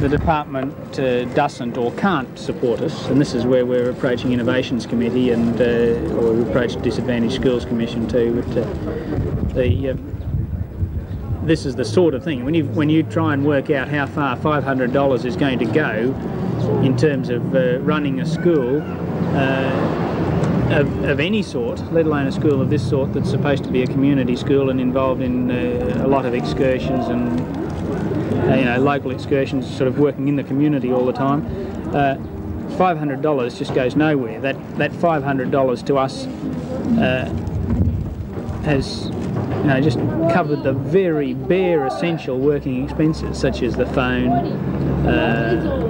the department uh, doesn't or can't support us, and this is where we're approaching Innovations Committee and uh, or we've approached Disadvantaged Schools Commission too. But uh, the um, this is the sort of thing when you when you try and work out how far $500 is going to go in terms of uh, running a school. Uh, of, of, any sort, let alone a school of this sort that's supposed to be a community school and involved in uh, a lot of excursions and uh, you know local excursions, sort of working in the community all the time. Uh, $500 just goes nowhere. That that $500 to us uh, has you know just covered the very bare essential working expenses such as the phone. Uh,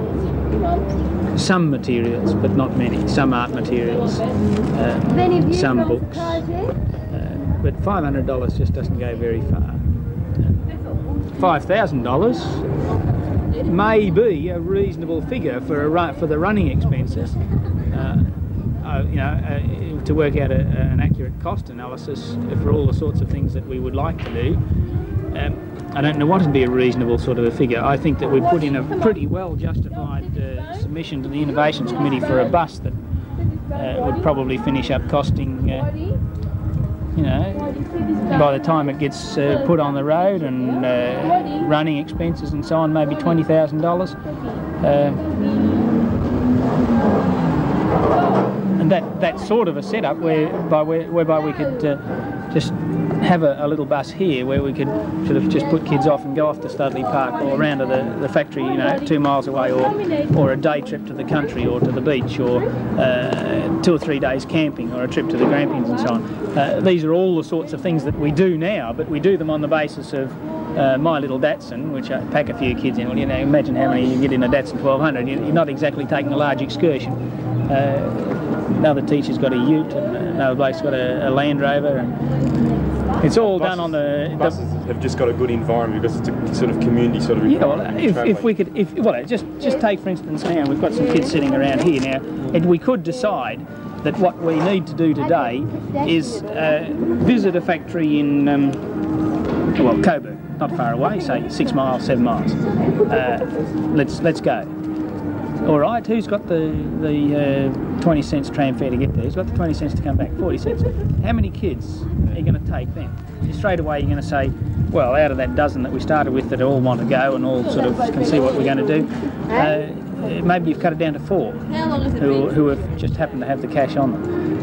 some materials, but not many. Some art materials, uh, some books. Uh, but $500 just doesn't go very far. $5,000 may be a reasonable figure for a for the running expenses. Uh, uh, you know, uh, to work out a, an accurate cost analysis for all the sorts of things that we would like to do. Um, I don't know what would be a reasonable sort of a figure. I think that we put in a pretty well justified uh, submission to the Innovations Committee for a bus that uh, would probably finish up costing, uh, you know, by the time it gets uh, put on the road and uh, running expenses and so on, maybe $20,000. Uh, and that, that sort of a setup whereby, whereby we could just have a, a, little bus here where we could sort of just put kids off and go off to Studley Park or around to the, the factory, you know, two miles away, or or a day trip to the country or to the beach, or uh, two or three days camping, or a trip to the Grampians and so on. Uh, these are all the sorts of things that we do now, but we do them on the basis of uh, my little Datsun, which I pack a few kids in. Well, you know, imagine how many you get in a Datsun 1200. You're not exactly taking a large excursion. Uh, another teacher's got a ute, and another bloke's got a, a Land Rover, and it's all done on the, the, buses have just got a good environment because it's a sort of community sort of. Yeah, well, if, if we could, if well, just just take for instance now we've got some kids sitting around here now, and we could decide that what we need to do today is uh, visit a factory in um, well Coburg, not far away, say six miles, seven miles. Uh, let's let's go. All right, who's got the the uh, 20 cents tram fare to get there? Who's got the 20 cents to come back? 40 cents. How many kids are you going to take then? Straight away you're going to say, well, out of that dozen that we started with that all want to go and all sort of can see what we're going to do, uh, maybe you've cut it down to four who, who have just happened to have the cash on them.